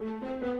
Música